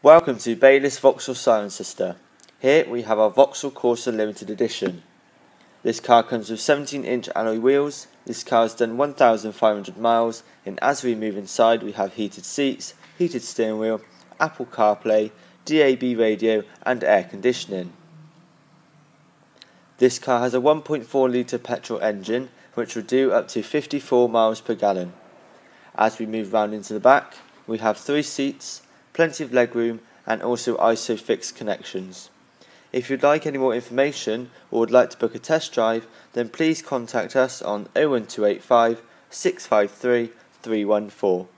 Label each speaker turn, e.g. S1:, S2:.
S1: Welcome to Baylis Vauxhall Cirencester. Here we have our Vauxhall Corsa Limited Edition. This car comes with 17 inch alloy wheels. This car has done 1,500 miles and as we move inside we have heated seats, heated steering wheel, Apple CarPlay, DAB radio and air conditioning. This car has a 1.4 litre petrol engine which will do up to 54 miles per gallon. As we move round into the back we have three seats, plenty of legroom and also ISOFIX connections. If you'd like any more information or would like to book a test drive, then please contact us on 01285 653 314.